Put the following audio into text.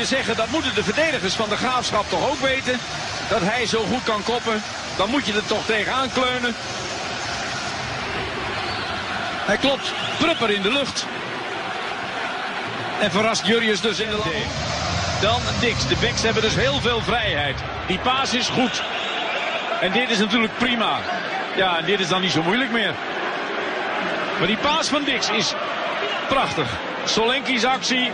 Je zeggen, dat moeten de verdedigers van de Graafschap toch ook weten. Dat hij zo goed kan koppen. Dan moet je er toch tegenaan kleunen. Hij klopt Prupper in de lucht. En verrast Jurrius dus in de lucht. Dan Dix. De backs hebben dus heel veel vrijheid. Die paas is goed. En dit is natuurlijk prima. Ja, en dit is dan niet zo moeilijk meer. Maar die paas van Dix is prachtig. Solenki's actie.